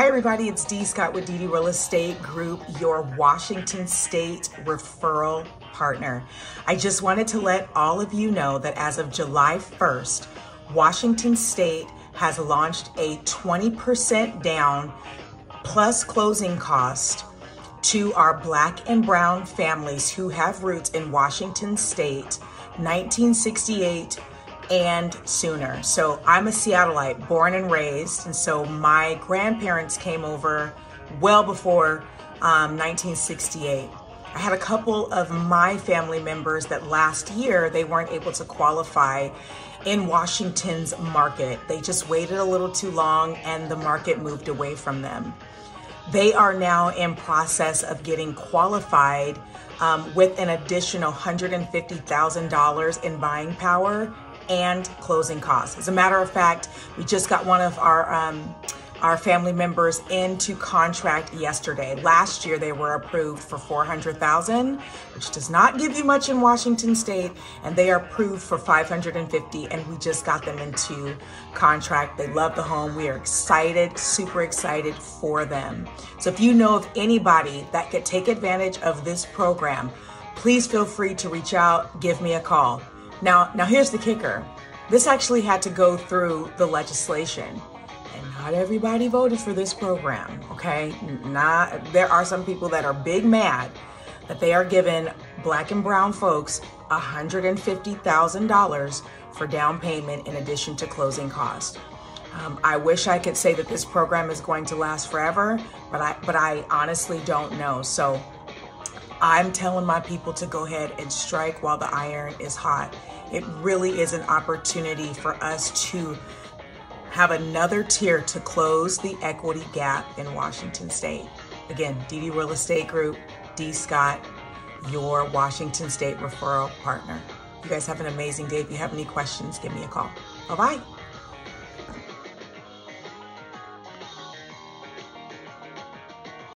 Hi everybody, it's Dee Scott with DD Real Estate Group, your Washington State referral partner. I just wanted to let all of you know that as of July 1st, Washington State has launched a 20% down plus closing cost to our black and brown families who have roots in Washington State, 1968 and sooner. So I'm a Seattleite, born and raised, and so my grandparents came over well before um, 1968. I had a couple of my family members that last year they weren't able to qualify in Washington's market. They just waited a little too long and the market moved away from them. They are now in process of getting qualified um, with an additional $150,000 in buying power and closing costs. As a matter of fact, we just got one of our um, our family members into contract yesterday. Last year they were approved for 400,000, which does not give you much in Washington state, and they are approved for 550 and we just got them into contract. They love the home. We are excited, super excited for them. So if you know of anybody that could take advantage of this program, please feel free to reach out, give me a call. Now, now here's the kicker. This actually had to go through the legislation. And not everybody voted for this program, okay? Not there are some people that are big mad that they are giving black and brown folks $150,000 for down payment in addition to closing costs. Um, I wish I could say that this program is going to last forever, but I but I honestly don't know. So I'm telling my people to go ahead and strike while the iron is hot. It really is an opportunity for us to have another tier to close the equity gap in Washington State. Again, DD Real Estate Group, Dee Scott, your Washington State referral partner. You guys have an amazing day. If you have any questions, give me a call. Bye bye.